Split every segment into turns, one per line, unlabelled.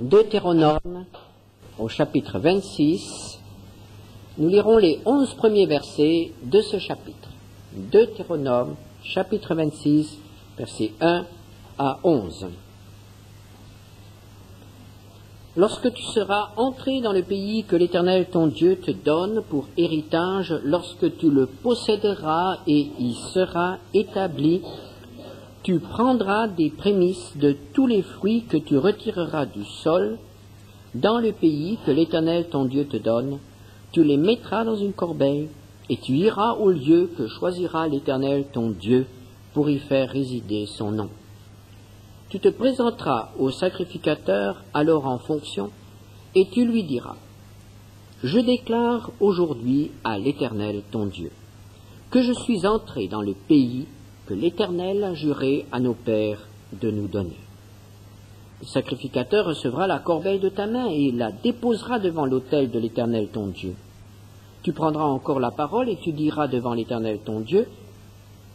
Deutéronome au chapitre 26. Nous lirons les onze premiers versets de ce chapitre. Deutéronome chapitre 26 versets 1 à 11. Lorsque tu seras entré dans le pays que l'Éternel ton Dieu te donne pour héritage, lorsque tu le posséderas et y seras établi, tu prendras des prémices de tous les fruits que tu retireras du sol dans le pays que l'Éternel ton Dieu te donne, tu les mettras dans une corbeille, et tu iras au lieu que choisira l'Éternel ton Dieu pour y faire résider son nom. Tu te présenteras au sacrificateur alors en fonction, et tu lui diras, Je déclare aujourd'hui à l'Éternel ton Dieu, que je suis entré dans le pays que l'Éternel a juré à nos pères de nous donner. Le sacrificateur recevra la corbeille de ta main et la déposera devant l'autel de l'Éternel ton Dieu. Tu prendras encore la parole et tu diras devant l'Éternel ton Dieu,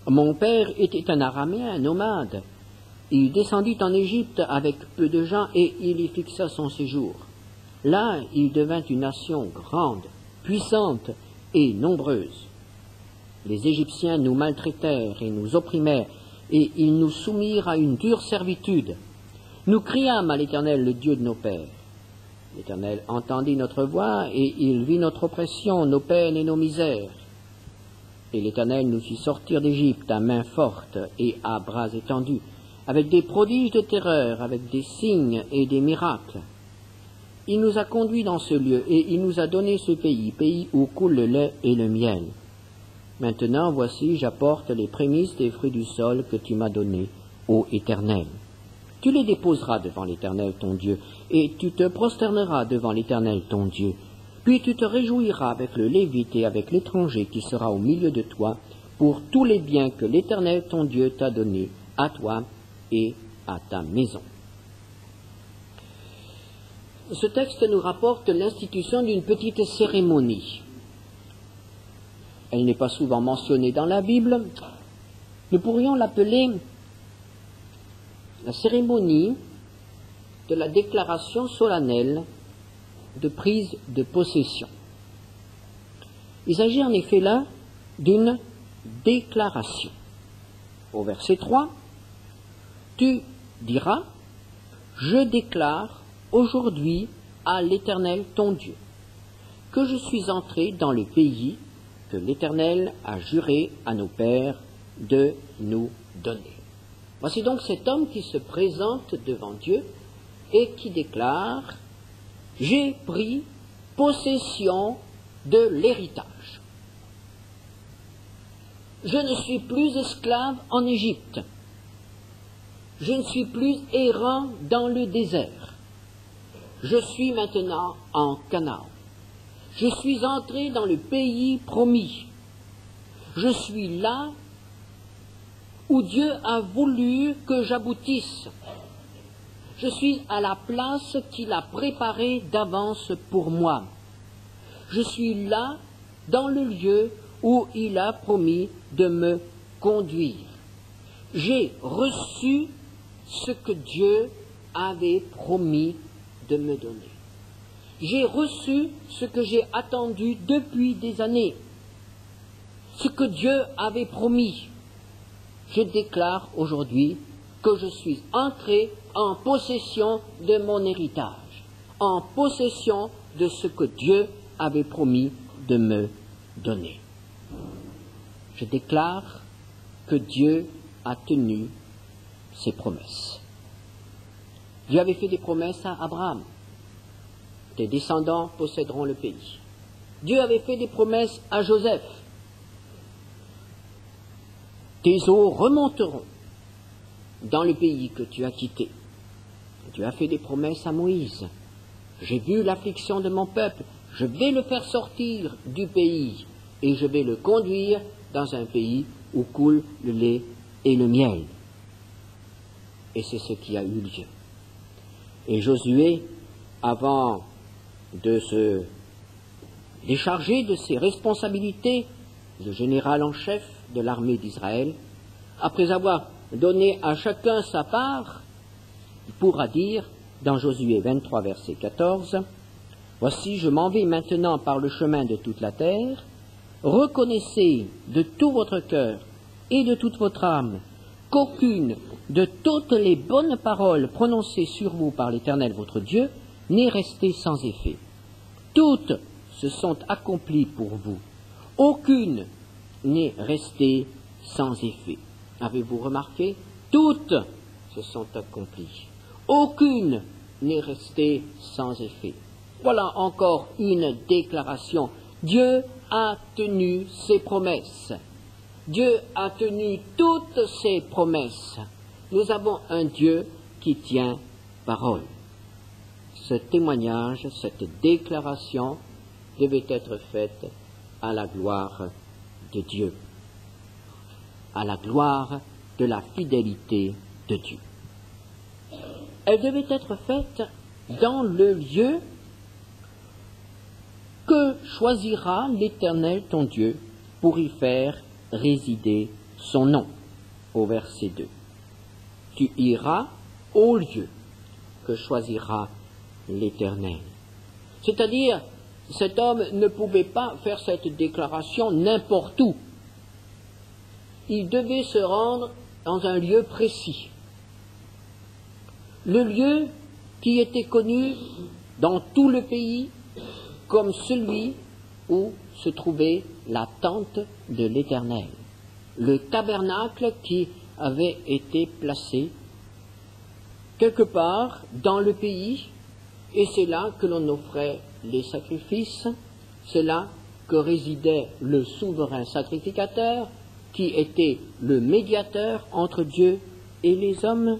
Mon père était un araméen, un nomade. Il descendit en Égypte avec peu de gens et il y fixa son séjour. Là, il devint une nation grande, puissante et nombreuse. Les Égyptiens nous maltraitèrent et nous opprimèrent, et ils nous soumirent à une dure servitude. Nous criâmes à l'Éternel, le Dieu de nos pères. L'Éternel entendit notre voix, et il vit notre oppression, nos peines et nos misères. Et l'Éternel nous fit sortir d'Égypte à main forte et à bras étendus avec des prodiges de terreur, avec des signes et des miracles. Il nous a conduits dans ce lieu et il nous a donné ce pays, pays où coule le lait et le miel. Maintenant, voici, j'apporte les prémices des fruits du sol que tu m'as donnés, ô Éternel. Tu les déposeras devant l'Éternel ton Dieu, et tu te prosterneras devant l'Éternel ton Dieu. Puis tu te réjouiras avec le Lévite et avec l'étranger qui sera au milieu de toi, pour tous les biens que l'Éternel ton Dieu t'a donnés, à toi et à ta maison. Ce texte nous rapporte l'institution d'une petite cérémonie. Elle n'est pas souvent mentionnée dans la Bible. Nous pourrions l'appeler la cérémonie de la déclaration solennelle de prise de possession. Il s'agit en effet là d'une déclaration. Au verset 3, tu diras, je déclare aujourd'hui à l'Éternel ton Dieu que je suis entré dans le pays l'Éternel a juré à nos pères de nous donner. Voici donc cet homme qui se présente devant Dieu et qui déclare, j'ai pris possession de l'héritage. Je ne suis plus esclave en Égypte je ne suis plus errant dans le désert. Je suis maintenant en Canaan. Je suis entré dans le pays promis. Je suis là où Dieu a voulu que j'aboutisse. Je suis à la place qu'il a préparée d'avance pour moi. Je suis là dans le lieu où il a promis de me conduire. J'ai reçu ce que Dieu avait promis de me donner. J'ai reçu ce que j'ai attendu depuis des années, ce que Dieu avait promis. Je déclare aujourd'hui que je suis entré en possession de mon héritage, en possession de ce que Dieu avait promis de me donner. Je déclare que Dieu a tenu ses promesses. Dieu avait fait des promesses à Abraham. Tes descendants posséderont le pays. Dieu avait fait des promesses à Joseph. Tes eaux remonteront dans le pays que tu as quitté. Dieu a fait des promesses à Moïse. J'ai vu l'affliction de mon peuple. Je vais le faire sortir du pays et je vais le conduire dans un pays où coule le lait et le miel. Et c'est ce qui a eu lieu. Et Josué, avant de se décharger de ses responsabilités de général en chef de l'armée d'Israël, après avoir donné à chacun sa part, il pourra dire, dans Josué 23, verset 14, Voici, je m'en vais maintenant par le chemin de toute la terre. Reconnaissez de tout votre cœur et de toute votre âme qu'aucune de toutes les bonnes paroles prononcées sur vous par l'Éternel votre Dieu n'est restée sans effet. Toutes se sont accomplies pour vous. Aucune n'est restée sans effet. Avez-vous remarqué? Toutes se sont accomplies. Aucune n'est restée sans effet. Voilà encore une déclaration. Dieu a tenu ses promesses. Dieu a tenu toutes ses promesses. Nous avons un Dieu qui tient parole. Ce témoignage, cette déclaration devait être faite à la gloire de Dieu, à la gloire de la fidélité de Dieu. Elle devait être faite dans le lieu que choisira l'Éternel ton Dieu pour y faire résider son nom. Au verset 2. Tu iras au lieu que choisira l'Éternel. C'est-à-dire, cet homme ne pouvait pas faire cette déclaration n'importe où. Il devait se rendre dans un lieu précis. Le lieu qui était connu dans tout le pays comme celui où se trouvait la tente de l'Éternel, le tabernacle qui avait été placé quelque part dans le pays, et c'est là que l'on offrait les sacrifices, c'est là que résidait le souverain sacrificateur, qui était le médiateur entre Dieu et les hommes.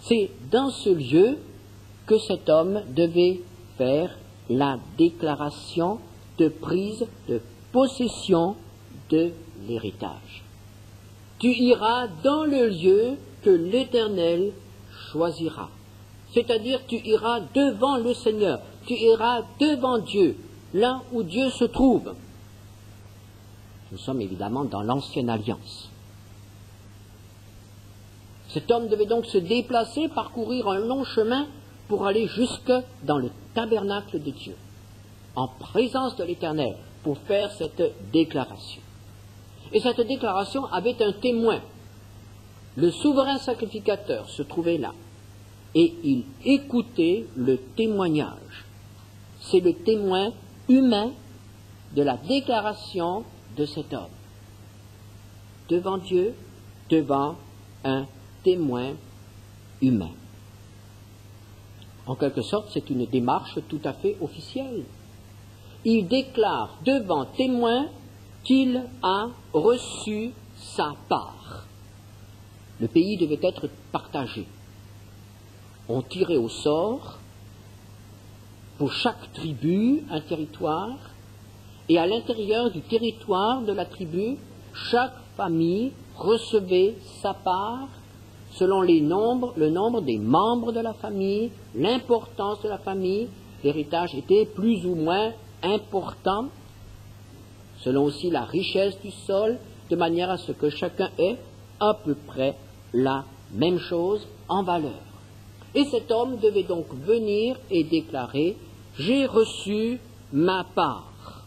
C'est dans ce lieu que cet homme devait faire la déclaration de prise de possession de l'héritage. Tu iras dans le lieu que l'Éternel choisira. C'est-à-dire tu iras devant le Seigneur, tu iras devant Dieu, là où Dieu se trouve. Nous sommes évidemment dans l'ancienne alliance. Cet homme devait donc se déplacer, parcourir un long chemin pour aller jusque dans le tabernacle de Dieu, en présence de l'Éternel, pour faire cette déclaration. Et cette déclaration avait un témoin. Le souverain sacrificateur se trouvait là, et il écoutait le témoignage. C'est le témoin humain de la déclaration de cet homme. Devant Dieu, devant un témoin humain. En quelque sorte, c'est une démarche tout à fait officielle. Il déclare devant témoin qu'il a reçu sa part. Le pays devait être partagé. On tirait au sort pour chaque tribu un territoire, et à l'intérieur du territoire de la tribu, chaque famille recevait sa part selon le nombre des membres de la famille, l'importance de la famille, l'héritage était plus ou moins important, selon aussi la richesse du sol, de manière à ce que chacun ait à peu près la même chose en valeur. Et cet homme devait donc venir et déclarer, j'ai reçu ma part.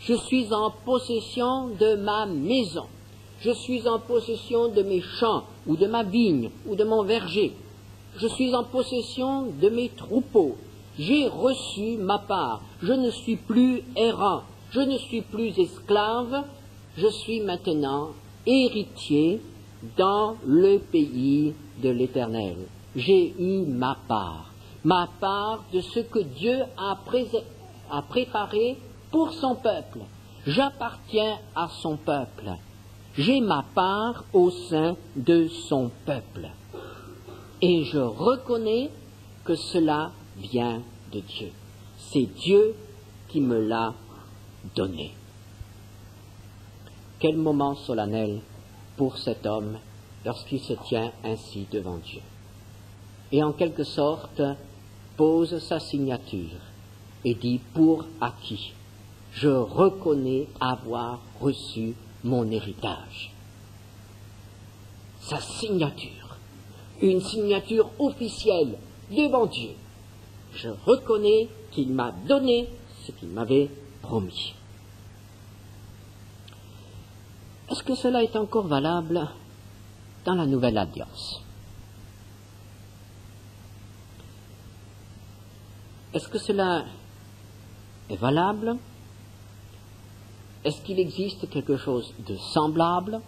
Je suis en possession de ma maison je suis en possession de mes champs, ou de ma vigne, ou de mon verger. Je suis en possession de mes troupeaux. J'ai reçu ma part. Je ne suis plus errant. Je ne suis plus esclave. Je suis maintenant héritier dans le pays de l'Éternel. J'ai eu ma part. Ma part de ce que Dieu a, préparé pour son peuple. J'appartiens à son peuple j'ai ma part au sein de son peuple. Et je reconnais que cela vient de Dieu. C'est Dieu qui me l'a donné. Quel moment solennel pour cet homme lorsqu'il se tient ainsi devant Dieu. Et en quelque sorte pose sa signature et dit pour acquis, je reconnais avoir reçu mon héritage. Sa signature, une signature officielle devant Dieu. Je reconnais qu'il m'a donné ce qu'il m'avait promis. Est-ce que cela est encore valable dans la nouvelle alliance? Est-ce que cela est valable? Est-ce qu'il existe quelque chose de semblable?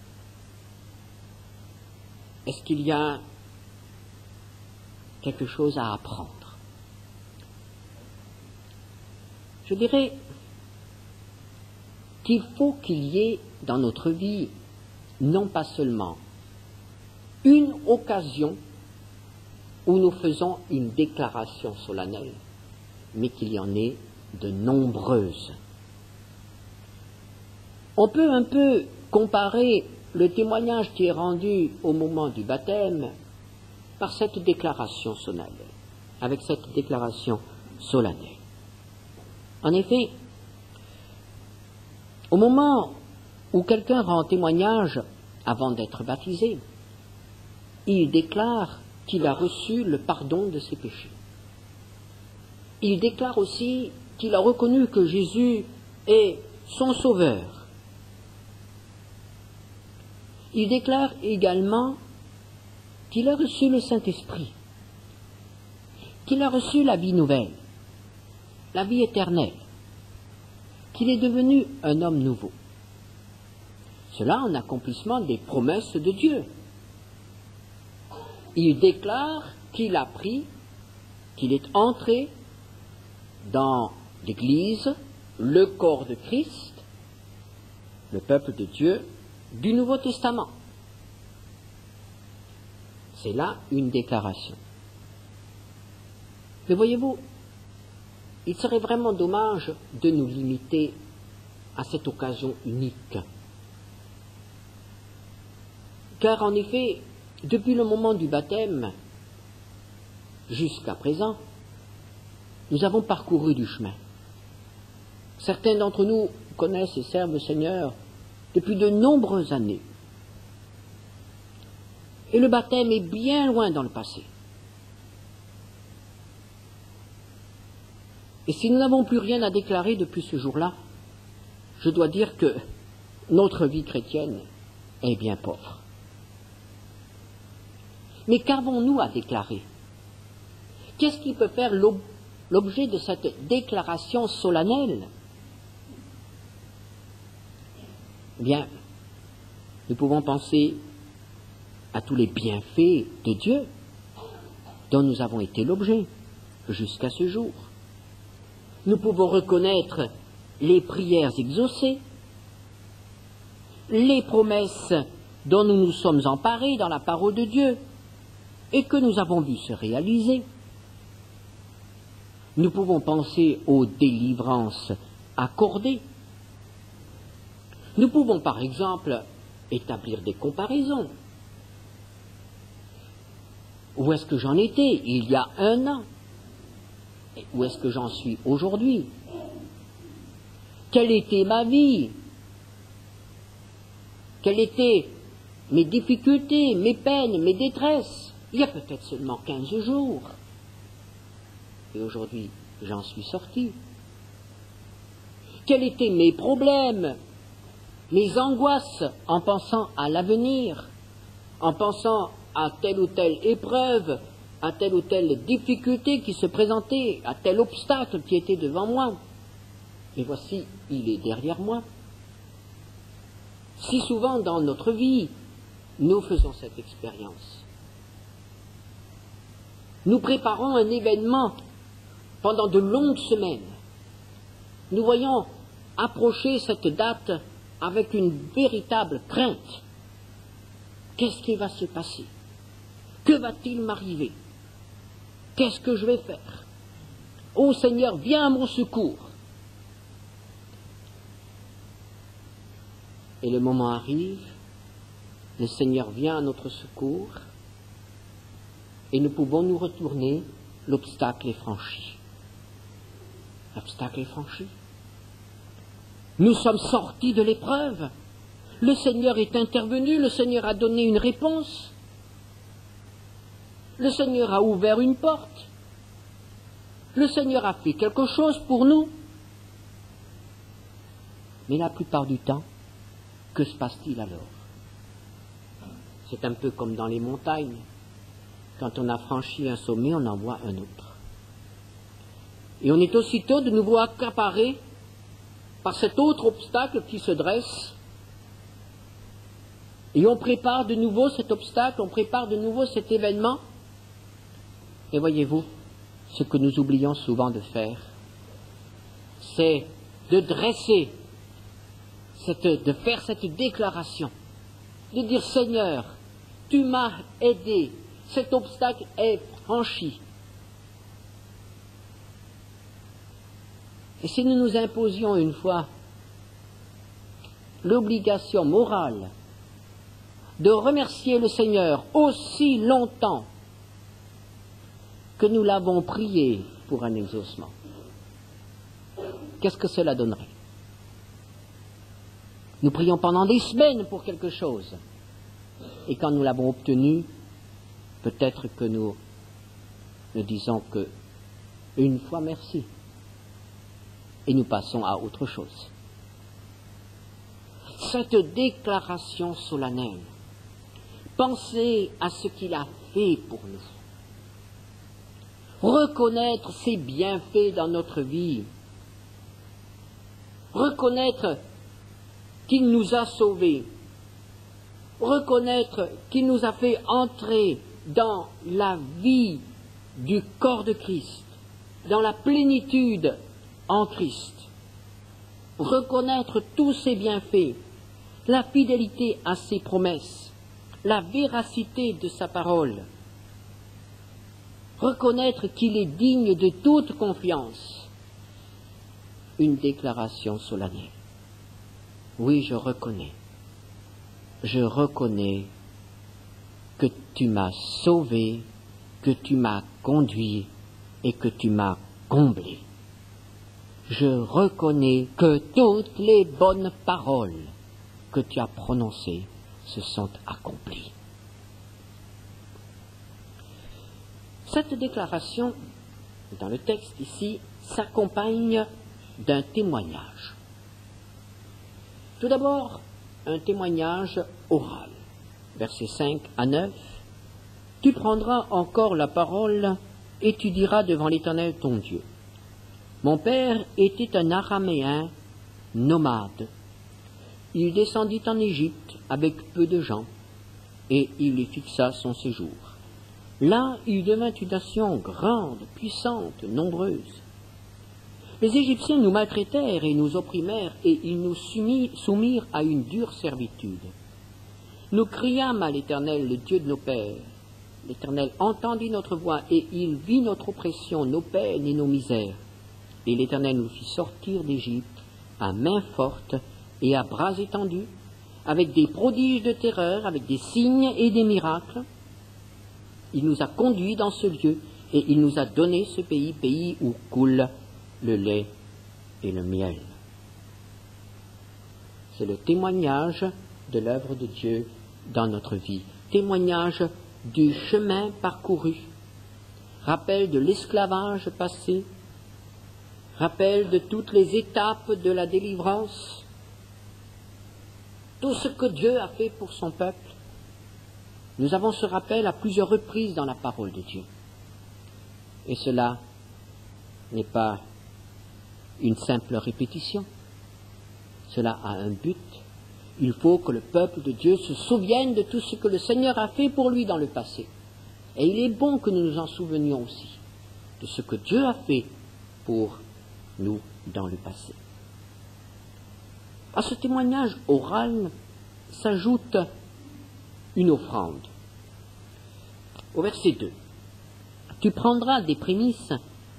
Est-ce qu'il y a quelque chose à apprendre? Je dirais qu'il faut qu'il y ait dans notre vie non pas seulement une occasion où nous faisons une déclaration solennelle, mais qu'il y en ait de nombreuses. On peut un peu comparer le témoignage qui est rendu au moment du baptême par cette déclaration solennelle, avec cette déclaration solennelle. En effet, au moment où quelqu'un rend témoignage avant d'être baptisé, il déclare qu'il a reçu le pardon de ses péchés. Il déclare aussi qu'il a reconnu que Jésus est son sauveur. Il déclare également qu'il a reçu le Saint-Esprit, qu'il a reçu la vie nouvelle, la vie éternelle, qu'il est devenu un homme nouveau. Cela en accomplissement des promesses de Dieu. Il déclare qu'il a pris, qu'il est entré dans l'Église, le corps de Christ, le peuple de Dieu, du Nouveau Testament. C'est là une déclaration. Mais voyez-vous, il serait vraiment dommage de nous limiter à cette occasion unique. Car en effet, depuis le moment du baptême jusqu'à présent, nous avons parcouru du chemin. Certains d'entre nous connaissent et servent le Seigneur depuis de nombreuses années. Et le baptême est bien loin dans le passé. Et si nous n'avons plus rien à déclarer depuis ce jour-là, je dois dire que notre vie chrétienne est bien pauvre. Mais qu'avons-nous à déclarer? Qu'est-ce qui peut faire l'objet de cette déclaration solennelle Bien, nous pouvons penser à tous les bienfaits de Dieu dont nous avons été l'objet jusqu'à ce jour nous pouvons reconnaître les prières exaucées, les promesses dont nous nous sommes emparés dans la parole de Dieu et que nous avons vu se réaliser. Nous pouvons penser aux délivrances accordées. Nous pouvons par exemple établir des comparaisons. Où est-ce que j'en étais il y a un an? Où est-ce que j'en suis aujourd'hui? Quelle était ma vie? Quelles étaient mes difficultés, mes peines, mes détresses? Il y a peut-être seulement 15 jours. Et aujourd'hui, j'en suis sorti. Quels étaient mes problèmes, mes angoisses en pensant à l'avenir, en pensant à telle ou telle épreuve, à telle ou telle difficulté qui se présentait, à tel obstacle qui était devant moi. Et voici, il est derrière moi. Si souvent dans notre vie, nous faisons cette expérience. Nous préparons un événement pendant de longues semaines. Nous voyons approcher cette date avec une véritable crainte. Qu'est-ce qui va se passer? Que va-t-il m'arriver? Qu'est-ce que je vais faire? Ô Seigneur, viens à mon secours. Et le moment arrive, le Seigneur vient à notre secours, et nous pouvons nous retourner, l'obstacle est franchi. L'obstacle est franchi. Nous sommes sortis de l'épreuve. Le Seigneur est intervenu, le Seigneur a donné une réponse. Le Seigneur a ouvert une porte. Le Seigneur a fait quelque chose pour nous. Mais la plupart du temps, que se passe-t-il alors? C'est un peu comme dans les montagnes. Quand on a franchi un sommet, on en voit un autre. Et on est aussitôt de nouveau accaparé par cet autre obstacle qui se dresse. Et on prépare de nouveau cet obstacle, on prépare de nouveau cet événement. Et voyez-vous, ce que nous oublions souvent de faire, c'est de dresser, de faire cette déclaration, de dire Seigneur, tu m'as aidé, cet obstacle est franchi. Et si nous nous imposions une fois l'obligation morale de remercier le Seigneur aussi longtemps que nous l'avons prié pour un exaucement, qu'est-ce que cela donnerait? Nous prions pendant des semaines pour quelque chose, et quand nous l'avons obtenu, peut-être que nous ne disons que une fois merci et nous passons à autre chose. Cette déclaration solennelle, pensez à ce qu'il a fait pour nous. Reconnaître ses bienfaits dans notre vie. Reconnaître qu'il nous a sauvés. Reconnaître qu'il nous a fait entrer dans la vie du corps de Christ, dans la plénitude en Christ. Reconnaître tous ses bienfaits, la fidélité à ses promesses, la véracité de sa parole. Reconnaître qu'il est digne de toute confiance. Une déclaration solennelle. Oui, je reconnais. Je reconnais que tu m'as sauvé, que tu m'as conduit et que tu m'as comblé je reconnais que toutes les bonnes paroles que tu as prononcées se sont accomplies. Cette déclaration, dans le texte ici, s'accompagne d'un témoignage. Tout d'abord, un témoignage oral. Versets 5 à 9. Tu prendras encore la parole et tu diras devant l'Éternel ton Dieu. Mon père était un araméen nomade. Il descendit en Égypte avec peu de gens, et il y fixa son séjour. Là, il devint une nation grande, puissante, nombreuse. Les Égyptiens nous maltraitèrent et nous opprimèrent, et ils nous soumirent à une dure servitude. Nous criâmes à l'Éternel, le Dieu de nos pères. L'Éternel entendit notre voix, et il vit notre oppression, nos peines et nos misères. Et l'Éternel nous fit sortir d'Égypte à main forte et à bras étendus, avec des prodiges de terreur, avec des signes et des miracles. Il nous a conduits dans ce lieu et il nous a donné ce pays, pays où coule le lait et le miel. C'est le témoignage de l'œuvre de Dieu dans notre vie, témoignage du chemin parcouru, rappel de l'esclavage passé, rappel de toutes les étapes de la délivrance, tout ce que Dieu a fait pour son peuple. Nous avons ce rappel à plusieurs reprises dans la parole de Dieu. Et cela n'est pas une simple répétition. Cela a un but. Il faut que le peuple de Dieu se souvienne de tout ce que le Seigneur a fait pour lui dans le passé. Et il est bon que nous nous en souvenions aussi de ce que Dieu a fait pour nous, dans le passé. À ce témoignage oral s'ajoute une offrande. Au verset 2, Tu prendras des prémices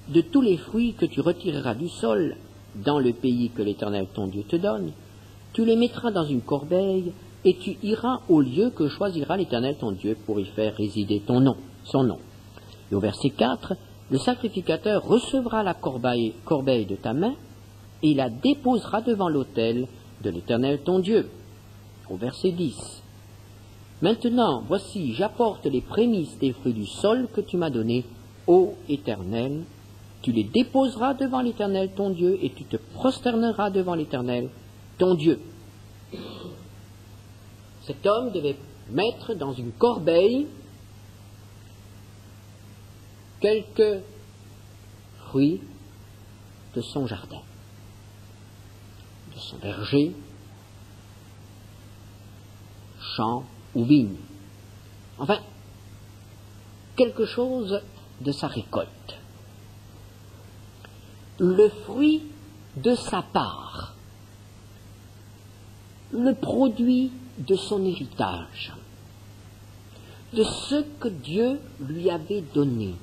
de tous les fruits que tu retireras du sol dans le pays que l'Éternel ton Dieu te donne, tu les mettras dans une corbeille et tu iras au lieu que choisira l'Éternel ton Dieu pour y faire résider ton nom, son nom. Et au verset 4, le sacrificateur recevra la corbeille, de ta main et la déposera devant l'autel de l'Éternel ton Dieu. Au verset 10. Maintenant, voici, j'apporte les prémices des fruits du sol que tu m'as donnés, ô Éternel. Tu les déposeras devant l'Éternel ton Dieu, et tu te prosterneras devant l'Éternel ton Dieu. Cet homme devait mettre dans une corbeille quelques fruits de son jardin, de son verger, champ ou vigne. Enfin, quelque chose de sa récolte. Le fruit de sa part, le produit de son héritage, de ce que Dieu lui avait donné.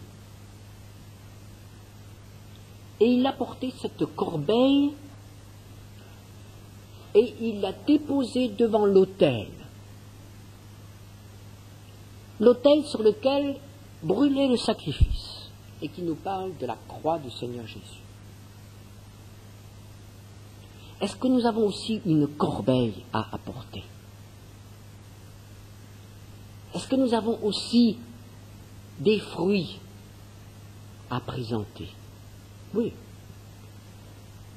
Et il a porté cette corbeille et il l'a déposée devant l'autel. L'autel sur lequel brûlait le sacrifice et qui nous parle de la croix du Seigneur Jésus. Est-ce que nous avons aussi une corbeille à apporter? Est-ce que nous avons aussi des fruits à présenter? Oui.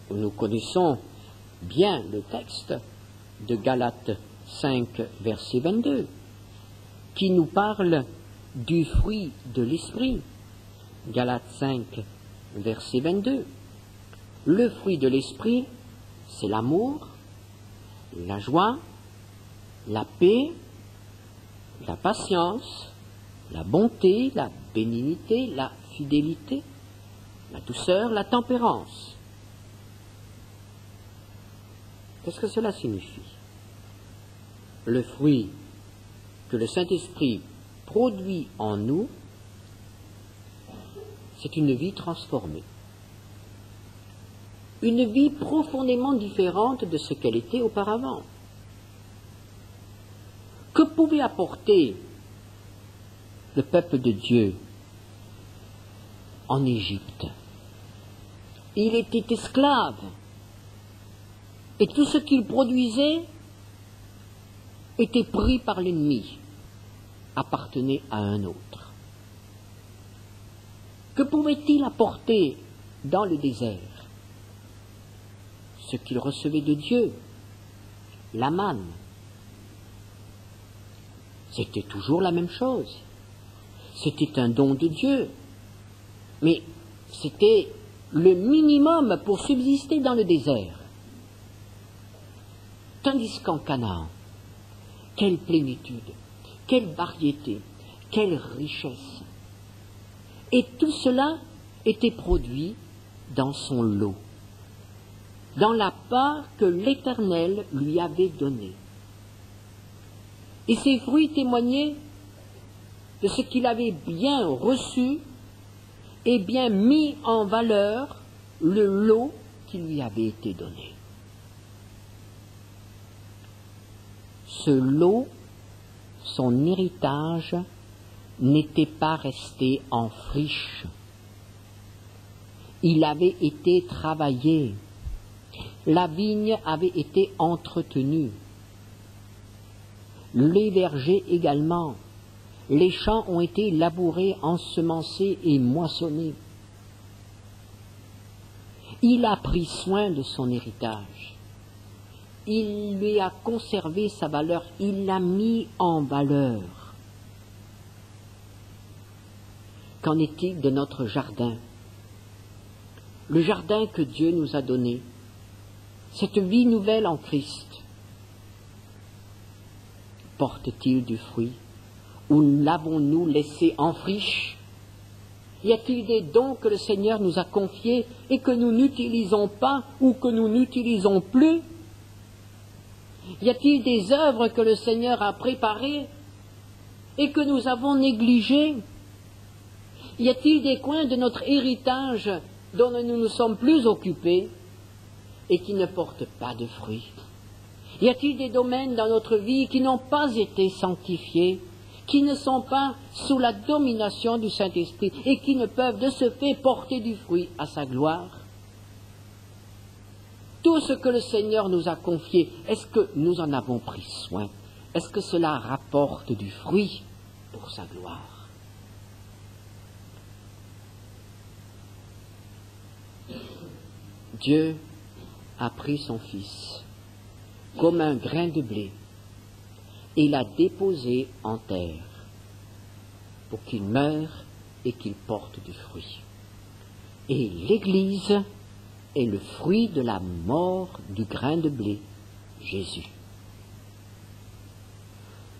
Nous connaissons bien le texte de Galates 5, verset 22, qui nous parle du fruit de l'esprit. Galates 5, verset 22. Le fruit de l'esprit, c'est l'amour, la joie, la paix, la patience, la bonté, la bénignité, la fidélité, la douceur, la tempérance. Qu'est-ce que cela signifie? Le fruit que le Saint-Esprit produit en nous, c'est une vie transformée. Une vie profondément différente de ce qu'elle était auparavant. Que pouvait apporter le peuple de Dieu en Égypte. Il était esclave. Et tout ce qu'il produisait était pris par l'ennemi, appartenait à un autre. Que pouvait-il apporter dans le désert? Ce qu'il recevait de Dieu, la manne. C'était toujours la même chose. C'était un don de Dieu. Mais c'était le minimum pour subsister dans le désert. Tandis qu'en Canaan, quelle plénitude, quelle variété, quelle richesse. Et tout cela était produit dans son lot, dans la part que l'Éternel lui avait donnée. Et ces fruits témoignaient de ce qu'il avait bien reçu et bien mis en valeur le lot qui lui avait été donné. Ce lot, son héritage, n'était pas resté en friche. Il avait été travaillé. La vigne avait été entretenue. Les vergers également les champs ont été labourés, ensemencés et moissonnés. Il a pris soin de son héritage. Il lui a conservé sa valeur, il l'a mis en valeur. Qu'en est-il de notre jardin? Le jardin que Dieu nous a donné, cette vie nouvelle en Christ, porte-t-il du fruit? Ou l'avons-nous laissé en friche? Y a-t-il des dons que le Seigneur nous a confiés et que nous n'utilisons pas ou que nous n'utilisons plus? Y a-t-il des œuvres que le Seigneur a préparées et que nous avons négligées? Y a-t-il des coins de notre héritage dont nous ne nous sommes plus occupés et qui ne portent pas de fruits? Y a-t-il des domaines dans notre vie qui n'ont pas été sanctifiés qui ne sont pas sous la domination du Saint-Esprit et qui ne peuvent de ce fait porter du fruit à sa gloire. Tout ce que le Seigneur nous a confié, est-ce que nous en avons pris soin? Est-ce que cela rapporte du fruit pour sa gloire? Dieu a pris son Fils comme un grain de blé et l'a déposé en terre pour qu'il meure et qu'il porte du fruit. Et l'Église est le fruit de la mort du grain de blé, Jésus.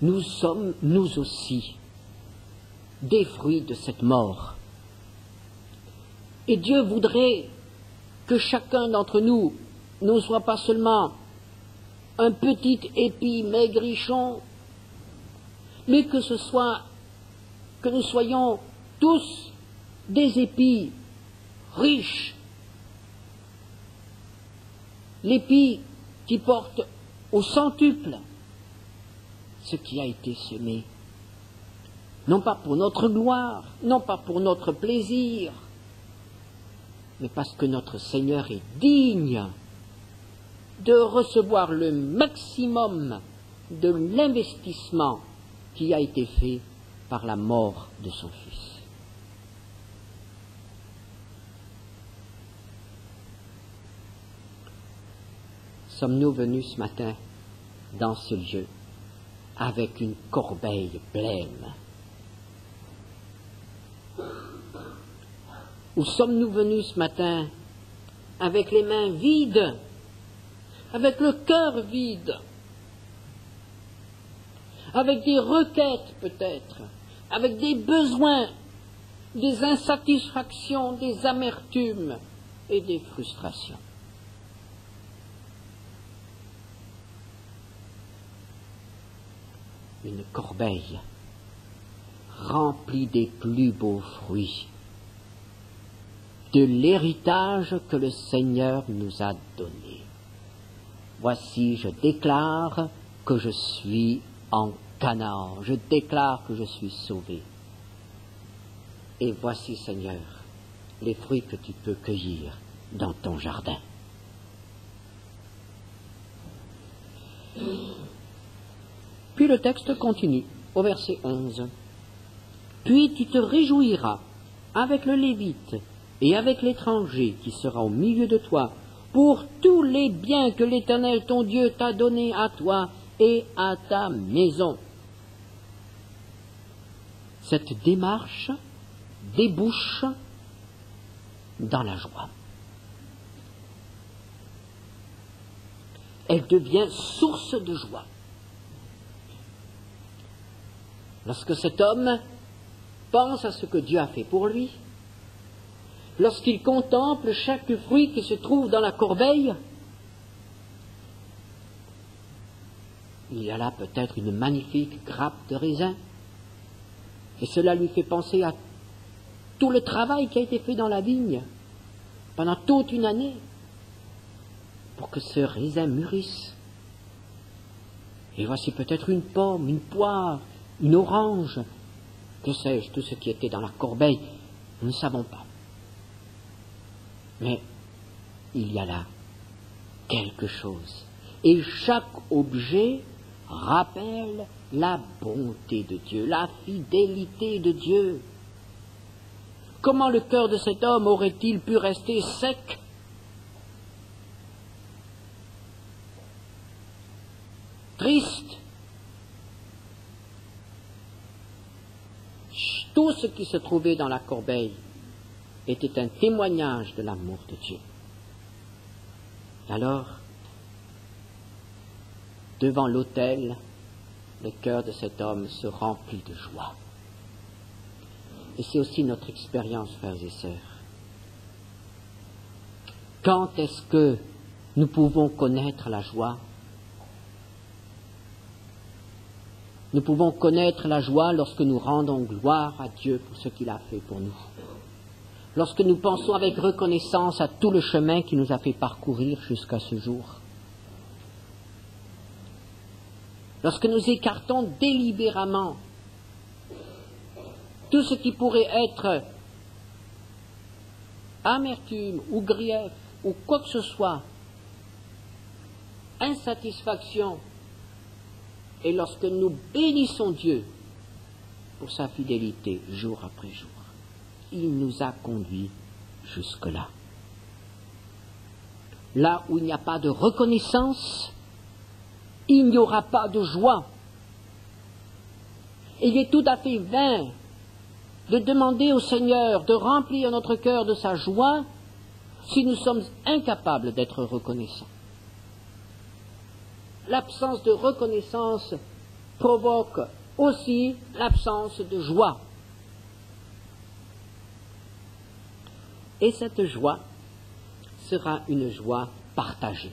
Nous sommes, nous aussi, des fruits de cette mort. Et Dieu voudrait que chacun d'entre nous ne soit pas seulement un petit épi maigrichon, mais que ce soit que nous soyons tous des épis riches, l'épi qui porte au centuple ce qui a été semé, non pas pour notre gloire, non pas pour notre plaisir, mais parce que notre Seigneur est digne de recevoir le maximum de l'investissement qui a été fait par la mort de son Fils. Sommes-nous venus ce matin dans ce lieu avec une corbeille pleine? Ou sommes-nous venus ce matin avec les mains vides, avec le cœur vide, avec des requêtes peut-être, avec des besoins, des insatisfactions, des amertumes et des frustrations Une corbeille remplie des plus beaux fruits de l'héritage que le Seigneur nous a donné. Voici, je déclare que je suis en Canaan, je déclare que je suis sauvé. Et voici, Seigneur, les fruits que tu peux cueillir dans ton jardin. Puis le texte continue au verset 11. Puis tu te réjouiras avec le Lévite et avec l'étranger qui sera au milieu de toi, pour tous les biens que l'Éternel ton Dieu t'a donnés à toi et à ta maison. Cette démarche débouche dans la joie. Elle devient source de joie. Lorsque cet homme pense à ce que Dieu a fait pour lui, lorsqu'il contemple chaque fruit qui se trouve dans la corbeille, il y a là peut-être une magnifique grappe de raisin, et cela lui fait penser à tout le travail qui a été fait dans la vigne pendant toute une année pour que ce raisin mûrisse. Et voici peut-être une pomme, une poire, une orange, que sais-je, tout ce qui était dans la corbeille, nous ne savons pas. Mais il y a là quelque chose. Et chaque objet rappelle la bonté de Dieu, la fidélité de Dieu. Comment le cœur de cet homme aurait-il pu rester sec? Triste Tout ce qui se trouvait dans la corbeille était un témoignage de l'amour de Dieu. Alors, devant l'autel, le cœur de cet homme se remplit de joie. Et c'est aussi notre expérience, frères et sœurs. Quand est-ce que nous pouvons connaître la joie? Nous pouvons connaître la joie lorsque nous rendons gloire à Dieu pour ce qu'il a fait pour nous lorsque nous pensons avec reconnaissance à tout le chemin qui nous a fait parcourir jusqu'à ce jour. Lorsque nous écartons délibérément tout ce qui pourrait être amertume ou grief ou quoi que ce soit, insatisfaction, et lorsque nous bénissons Dieu pour sa fidélité jour après jour. Il nous a conduits jusque-là. Là où il n'y a pas de reconnaissance, il n'y aura pas de joie. il est tout à fait vain de demander au Seigneur de remplir notre cœur de sa joie si nous sommes incapables d'être reconnaissants. L'absence de reconnaissance provoque aussi l'absence de joie. Et cette joie sera une joie partagée.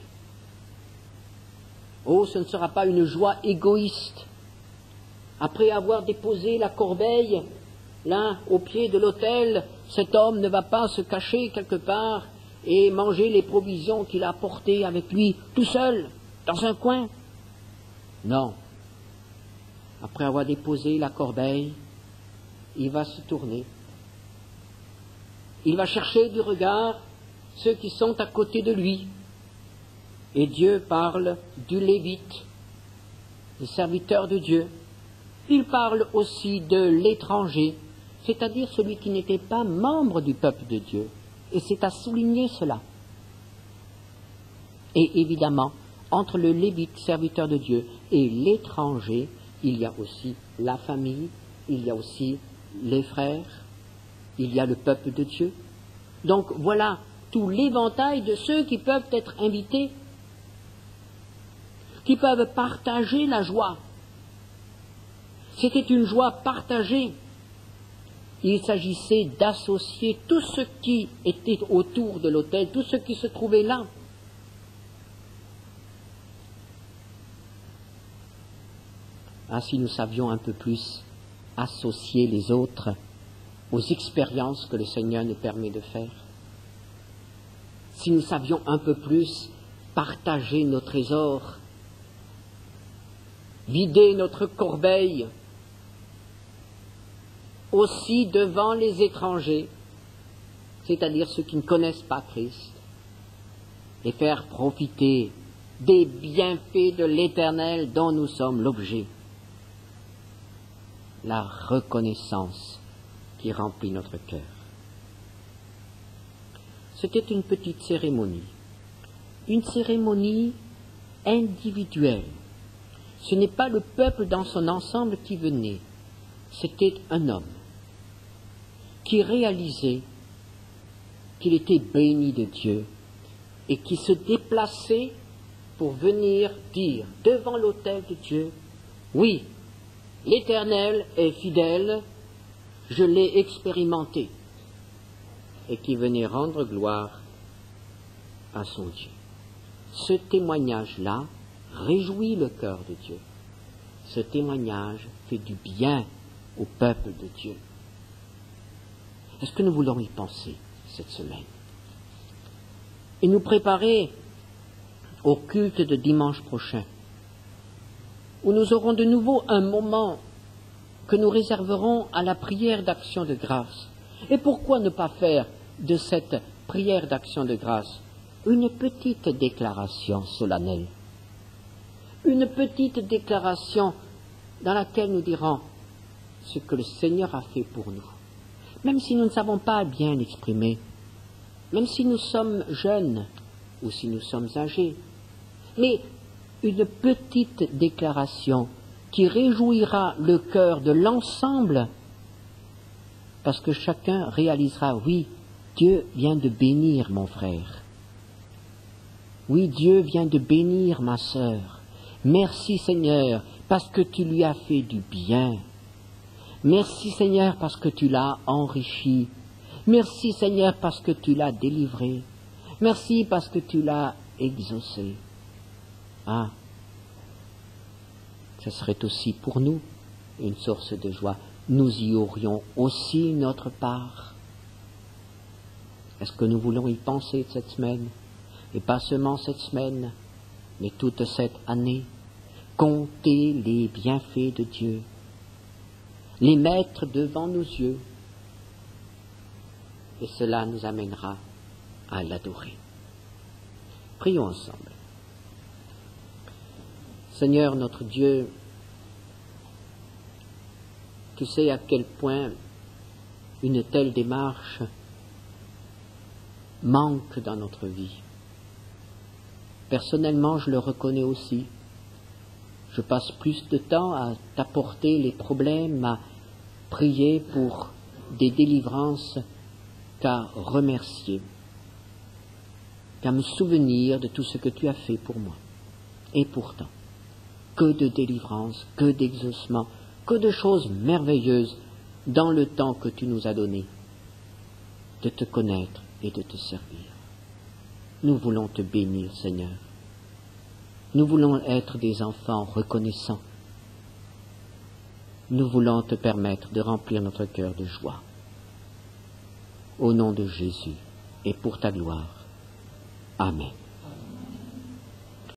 Oh, ce ne sera pas une joie égoïste. Après avoir déposé la corbeille, là, au pied de l'autel, cet homme ne va pas se cacher quelque part et manger les provisions qu'il a apportées avec lui tout seul, dans un coin. Non. Après avoir déposé la corbeille, il va se tourner. Il va chercher du regard ceux qui sont à côté de lui. Et Dieu parle du Lévite, le serviteur de Dieu. Il parle aussi de l'étranger, c'est-à-dire celui qui n'était pas membre du peuple de Dieu. Et c'est à souligner cela. Et évidemment, entre le Lévite, serviteur de Dieu, et l'étranger, il y a aussi la famille, il y a aussi les frères, il y a le peuple de Dieu. Donc voilà tout l'éventail de ceux qui peuvent être invités, qui peuvent partager la joie. C'était une joie partagée. Il s'agissait d'associer tout ce qui était autour de l'autel, tout ce qui se trouvait là. Ainsi nous savions un peu plus associer les autres aux expériences que le Seigneur nous permet de faire si nous savions un peu plus partager nos trésors, vider notre corbeille aussi devant les étrangers, c'est-à-dire ceux qui ne connaissent pas Christ, et faire profiter des bienfaits de l'Éternel dont nous sommes l'objet. La reconnaissance remplit notre cœur. C'était une petite cérémonie, une cérémonie individuelle. Ce n'est pas le peuple dans son ensemble qui venait, c'était un homme qui réalisait qu'il était béni de Dieu et qui se déplaçait pour venir dire devant l'autel de Dieu, oui, l'Éternel est fidèle, je l'ai expérimenté et qui venait rendre gloire à son Dieu. Ce témoignage-là réjouit le cœur de Dieu. Ce témoignage fait du bien au peuple de Dieu. Est-ce que nous voulons y penser cette semaine? Et nous préparer au culte de dimanche prochain, où nous aurons de nouveau un moment que nous réserverons à la prière d'action de grâce. Et pourquoi ne pas faire de cette prière d'action de grâce une petite déclaration solennelle, une petite déclaration dans laquelle nous dirons ce que le Seigneur a fait pour nous, même si nous ne savons pas bien l'exprimer, même si nous sommes jeunes ou si nous sommes âgés, mais une petite déclaration qui réjouira le cœur de l'ensemble, parce que chacun réalisera, oui, Dieu vient de bénir mon frère. Oui, Dieu vient de bénir ma sœur. Merci Seigneur parce que tu lui as fait du bien. Merci Seigneur parce que tu l'as enrichi. Merci Seigneur parce que tu l'as délivré. Merci parce que tu l'as exaucé. Ah, ce serait aussi pour nous une source de joie. Nous y aurions aussi notre part. Est-ce que nous voulons y penser cette semaine? Et pas seulement cette semaine, mais toute cette année. Compter les bienfaits de Dieu. Les mettre devant nos yeux. Et cela nous amènera à l'adorer. Prions ensemble. Seigneur notre Dieu, Tu sais à quel point une telle démarche manque dans notre vie. Personnellement, je le reconnais aussi. Je passe plus de temps à t'apporter les problèmes, à prier pour des délivrances qu'à remercier, qu'à me souvenir de tout ce que tu as fait pour moi. Et pourtant, que de délivrances, que d'exaucements, que de choses merveilleuses dans le temps que tu nous as donné de te connaître et de te servir. Nous voulons te bénir, Seigneur. Nous voulons être des enfants reconnaissants. Nous voulons te permettre de remplir notre cœur de joie. Au nom de Jésus et pour ta gloire. Amen.